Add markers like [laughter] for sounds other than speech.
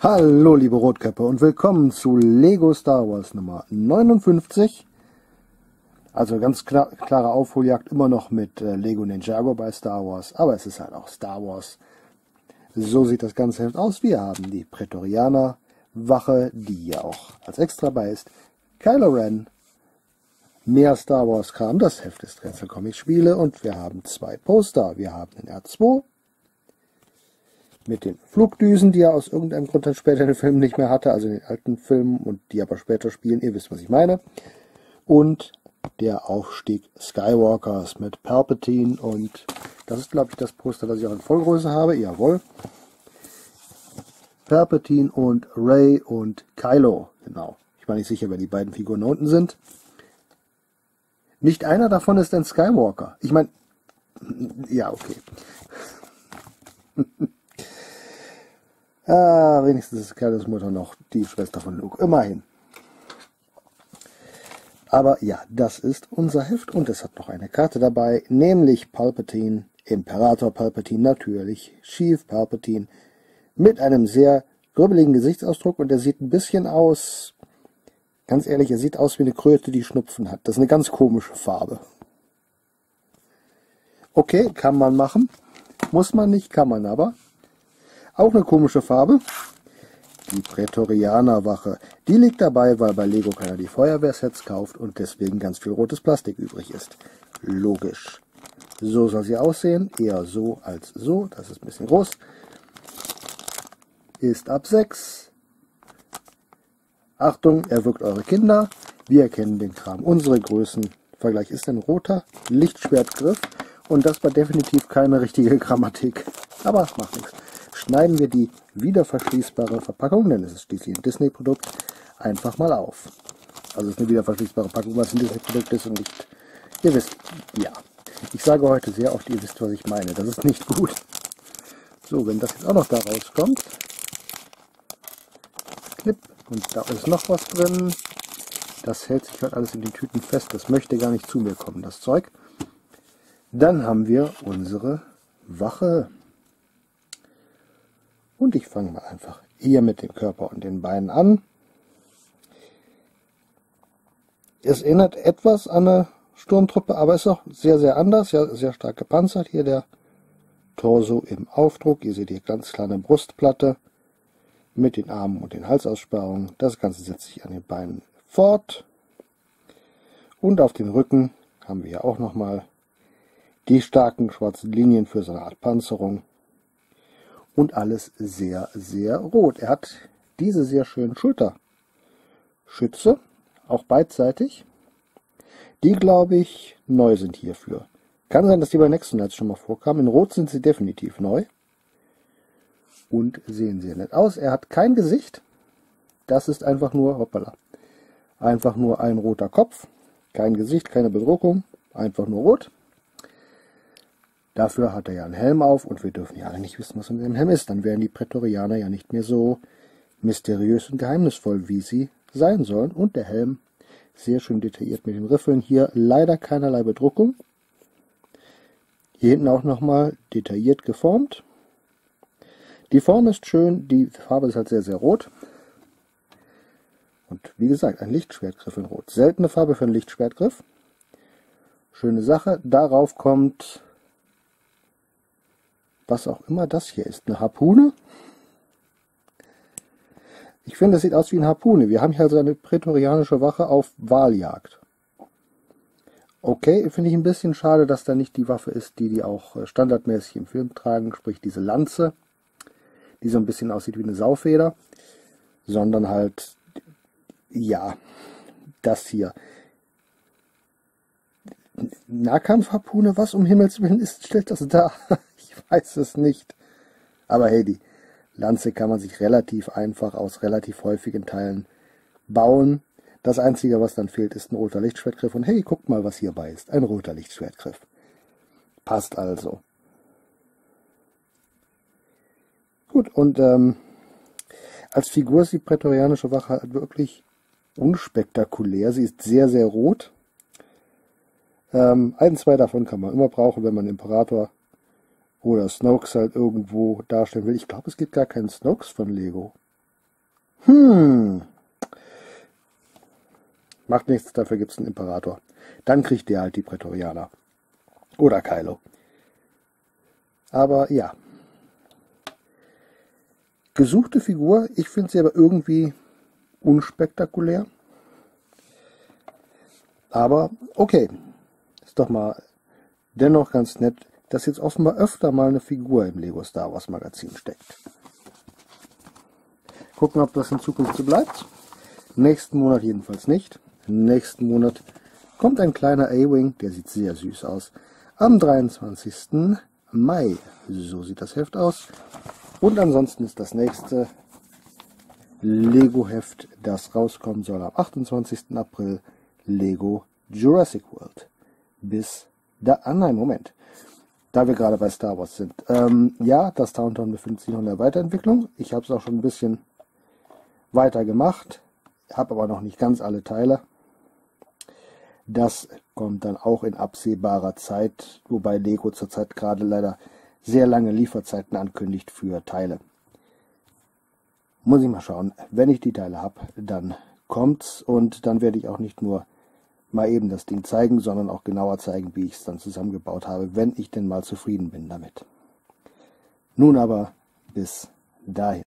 Hallo liebe Rotkäppe und willkommen zu Lego Star Wars Nummer 59. Also ganz klar, klare Aufholjagd immer noch mit äh, Lego Ninjago bei Star Wars, aber es ist halt auch Star Wars. So sieht das ganze Heft aus. Wir haben die Prätorianer Wache, die ja auch als extra bei ist. Kylo Ren, mehr Star Wars Kram, das Heft ist Rätsel Comics Spiele und wir haben zwei Poster. Wir haben den R2 mit den Flugdüsen, die er aus irgendeinem Grund dann später in den Filmen nicht mehr hatte, also in den alten Filmen und die aber später spielen. Ihr wisst, was ich meine. Und der Aufstieg Skywalkers mit Palpatine und das ist, glaube ich, das Poster, das ich auch in Vollgröße habe. Jawohl. Palpatine und Ray und Kylo. Genau. Ich war nicht sicher, wer die beiden Figuren unten sind. Nicht einer davon ist ein Skywalker. Ich meine, ja, okay. [laughs] Ah, wenigstens ist Kylos Mutter noch die Schwester von Luke. Immerhin. Aber ja, das ist unser Heft und es hat noch eine Karte dabei, nämlich Palpatine, Imperator Palpatine natürlich, Chief Palpatine, mit einem sehr grübbeligen Gesichtsausdruck und er sieht ein bisschen aus, ganz ehrlich, er sieht aus wie eine Kröte, die Schnupfen hat. Das ist eine ganz komische Farbe. Okay, kann man machen. Muss man nicht, kann man aber. Auch eine komische Farbe. Die Prätorianerwache. Die liegt dabei, weil bei Lego keiner die Feuerwehrsets kauft und deswegen ganz viel rotes Plastik übrig ist. Logisch. So soll sie aussehen. Eher so als so. Das ist ein bisschen groß. Ist ab 6. Achtung, er wirkt eure Kinder. Wir kennen den Kram. Unsere Größen. Vergleich ist ein roter Lichtschwertgriff. Und das war definitiv keine richtige Grammatik. Aber macht nichts schneiden wir die wiederverschließbare Verpackung, denn es ist schließlich ein Disney-Produkt, einfach mal auf. Also es ist eine wiederverschließbare Packung, was ein Disney-Produkt ist und nicht... Ihr wisst, ja. Ich sage heute sehr oft, ihr wisst, was ich meine. Das ist nicht gut. So, wenn das jetzt auch noch da rauskommt. Knipp. Und da ist noch was drin. Das hält sich halt alles in den Tüten fest. Das möchte gar nicht zu mir kommen, das Zeug. Dann haben wir unsere Wache. Und ich fange mal einfach hier mit dem Körper und den Beinen an. Es erinnert etwas an eine Sturmtruppe, aber ist auch sehr, sehr anders. Ja, sehr stark gepanzert. Hier der Torso im Aufdruck. Ihr seht hier ganz kleine Brustplatte mit den Armen und den Halsaussparungen. Das Ganze setzt sich an den Beinen fort. Und auf dem Rücken haben wir hier auch nochmal die starken schwarzen Linien für so eine Art Panzerung und alles sehr, sehr rot. Er hat diese sehr schönen Schulterschütze, auch beidseitig, die, glaube ich, neu sind hierfür. Kann sein, dass die bei Nexon jetzt schon mal vorkamen. In Rot sind sie definitiv neu. Und sehen sehr nett aus. Er hat kein Gesicht. Das ist einfach nur, hoppala, einfach nur ein roter Kopf. Kein Gesicht, keine Bedruckung. Einfach nur rot. Dafür hat er ja einen Helm auf und wir dürfen ja alle nicht wissen, was in dem Helm ist. Dann wären die Prätorianer ja nicht mehr so mysteriös und geheimnisvoll, wie sie sein sollen. Und der Helm sehr schön detailliert mit den Riffeln. Hier leider keinerlei Bedruckung. Hier hinten auch nochmal detailliert geformt. Die Form ist schön, die Farbe ist halt sehr, sehr rot. Und wie gesagt, ein Lichtschwertgriff in Rot. Seltene Farbe für einen Lichtschwertgriff. Schöne Sache. Darauf kommt was auch immer das hier ist. Eine Harpune? Ich finde, das sieht aus wie eine Harpune. Wir haben hier also eine prätorianische Wache auf Wahljagd. Okay, finde ich ein bisschen schade, dass da nicht die Waffe ist, die die auch äh, standardmäßig im Film tragen, sprich diese Lanze, die so ein bisschen aussieht wie eine Saufeder, sondern halt, ja, das hier. Nahkampfharpune, was um Himmels Willen ist, stellt das da? [laughs] weiß es nicht. Aber hey, die Lanze kann man sich relativ einfach aus relativ häufigen Teilen bauen. Das Einzige, was dann fehlt, ist ein roter Lichtschwertgriff. Und hey, guckt mal, was hierbei ist. Ein roter Lichtschwertgriff. Passt also. Gut, und ähm, als Figur ist die prätorianische Wache halt wirklich unspektakulär. Sie ist sehr, sehr rot. Ähm, ein, zwei davon kann man immer brauchen, wenn man Imperator oder Snokes halt irgendwo darstellen will. Ich glaube, es gibt gar keinen Snokes von Lego. Hm. Macht nichts, dafür gibt es einen Imperator. Dann kriegt der halt die Prätorianer. Oder Kylo. Aber ja. Gesuchte Figur, ich finde sie aber irgendwie unspektakulär. Aber okay, ist doch mal dennoch ganz nett, dass jetzt offenbar öfter mal eine Figur im Lego Star Wars Magazin steckt. Gucken, ob das in Zukunft so bleibt. Nächsten Monat jedenfalls nicht. Nächsten Monat kommt ein kleiner A-Wing, der sieht sehr süß aus. Am 23. Mai. So sieht das Heft aus. Und ansonsten ist das nächste Lego-Heft, das rauskommen soll am 28. April, Lego Jurassic World. Bis da, ah nein, Moment. Da wir gerade bei Star Wars sind. Ähm, ja, das Downtown befindet sich noch in der Weiterentwicklung. Ich habe es auch schon ein bisschen weiter gemacht, habe aber noch nicht ganz alle Teile. Das kommt dann auch in absehbarer Zeit, wobei Lego zurzeit gerade leider sehr lange Lieferzeiten ankündigt für Teile. Muss ich mal schauen. Wenn ich die Teile habe, dann kommt's und dann werde ich auch nicht nur mal eben das Ding zeigen, sondern auch genauer zeigen, wie ich es dann zusammengebaut habe, wenn ich denn mal zufrieden bin damit. Nun aber bis dahin.